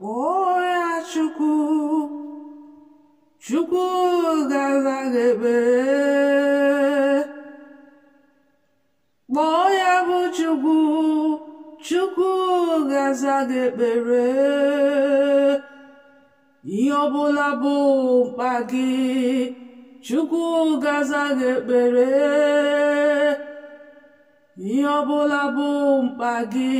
kpọọ ya chukwu chukwu ga-aza gị ekpere kpọọ ya bụ chukwu chukwu ga-aza gị ekpere ihe ọbụla bụ mkpa gị chukwu ga-aza gị ekpere ihe ọbụla bụ mkpa gị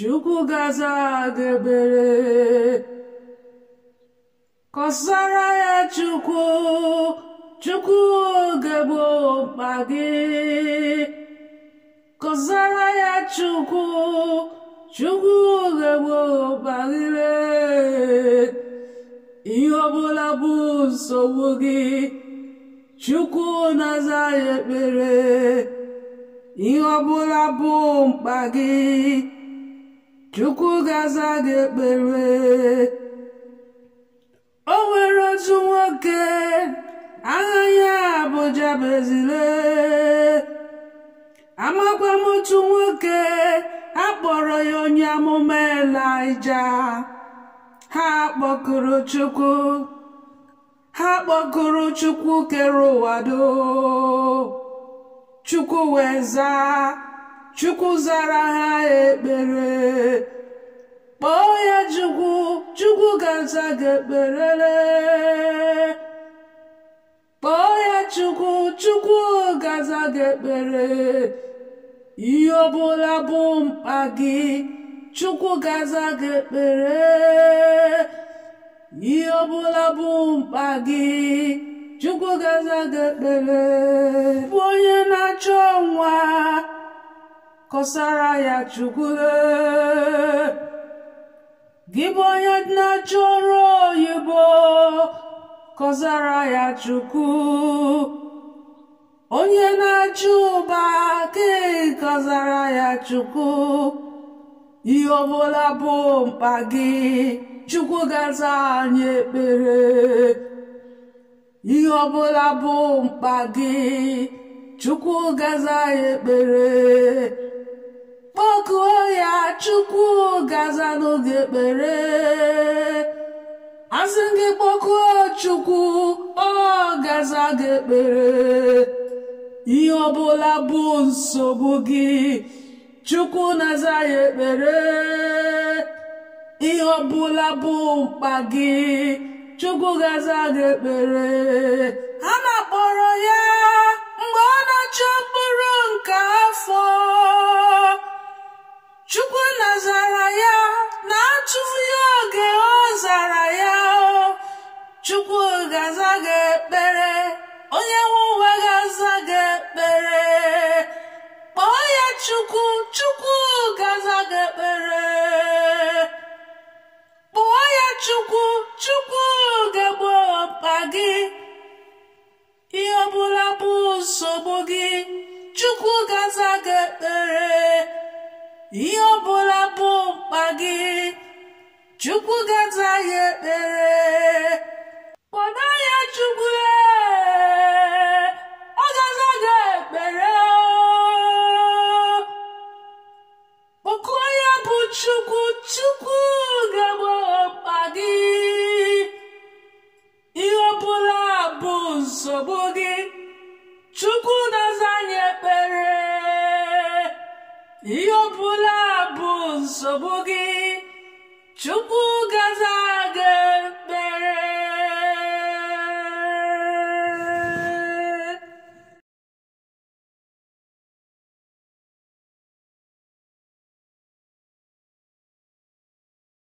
chukwu gaza debere kọsara ya chukwu chukwu gebo mkpa gị kọsara ya chukwu chukwu gebo mkpa gị ihe ọbụla bụ nsogbu gị chukwu na-aza ya ekpere ihe ọbụla bụ mkpa gị chukwu ga-aza gị ekpere o nwere otu nwoke agha ya bụ Jabezile amakwa m otu nwoke a kpọrọ ya onye amụma Elaịja ha kpọkụrụ chukwu ha kpọkụrụ chukwu kere ụwado chukwu wee zaa chukwu zara ha ekpere kpọọ ya chukwu chukwu ga-aza gị ekperere kpọọ ya chukwu chukwu ga-aza gị ekpere ihe ọbụla bụ mkpa gị chukwu ga-aza gị ekpere ihe ọbụla bụ mkpa gị chukwu ga-aza gị ekpere onye na-achọ nwa kọsara ya chukwu gị bụ onye na-achụ ọrụ oyibo kọsara ya chukwu onye na-achụ ụba ke kọsara ya chukwu ihe ọbụla bụ mkpa gị chukwu gaza anyị ekpere ihe ọbụla bụ mkpa gị chukwu gaza anyị ekpere okuo ya chukwu gaza n'oge ekpere asị gị kpọkuo chukwu ọ gaza gị ekpere ihe ọbụla bụ nsogbu gị chukwu na-aza ya ekpere ihe ọbụla bụ mkpa gị chukwu ga gị ekpere ha na-akpọrọ ya mgbe ọ na-achọ mkpụrụ chukwu ga-aza gị ekpere onye nwe ụwa ga-aza gị ekpere kpọọ ya chukwu chukwu ga-aza gị ekpere kpọọ ya chukwu chukwu ga-egbo mkpa gị ihe ọbụla bụ nsogbu gị chukwu ga-aza gị ekpere ihe ọbụla bụ mkpa gị chukwu ga-aza gị ekpere kpọda ya chukwu ee ọ ga-aza ya bụ chukwu chukwu ga gị ihe ọbụla bụ nsogbu gị chukwu gaza ekpere ihe ọbụla bụ nsogbu gị chukwu ga